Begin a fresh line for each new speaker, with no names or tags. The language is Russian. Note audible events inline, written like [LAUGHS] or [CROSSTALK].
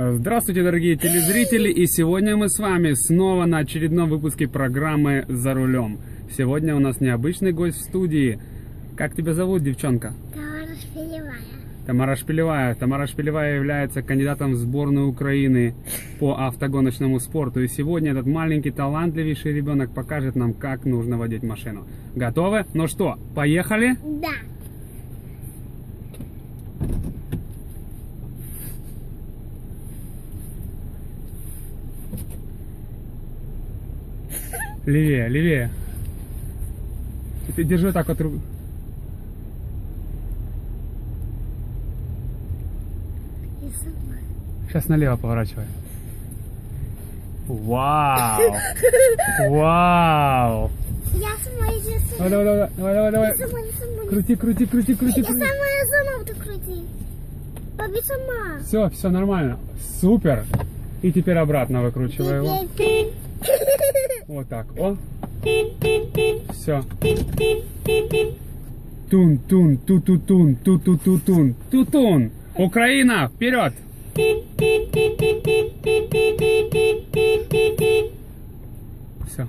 Здравствуйте, дорогие телезрители! И сегодня мы с вами снова на очередном выпуске программы «За рулем». Сегодня у нас необычный гость в студии. Как тебя зовут, девчонка?
Тамара Шпилевая.
Тамара Шпилевая. Тамара Шпилевая является кандидатом в сборную Украины по автогоночному спорту. И сегодня этот маленький талантливейший ребенок покажет нам, как нужно водить машину. Готовы? Ну что, поехали?
Да.
Левее, левее. Ты держи так вот руку.
И сама.
Сейчас налево поворачивай. Вау! [LAUGHS] Вау!
Я сама, я сама.
Давай, давай, давай, давай, давай,
Я сама, я сама.
Крути, крути, крути, крути,
Я
крути.
сама, я сама буду крутить. Баби сама.
Все, все нормально. Супер. И теперь обратно выкручивай его. Вот так. О. Все. Тун, тун, ту ту тун, ту ту ту тун, ту тун. Украина, вперед! Все.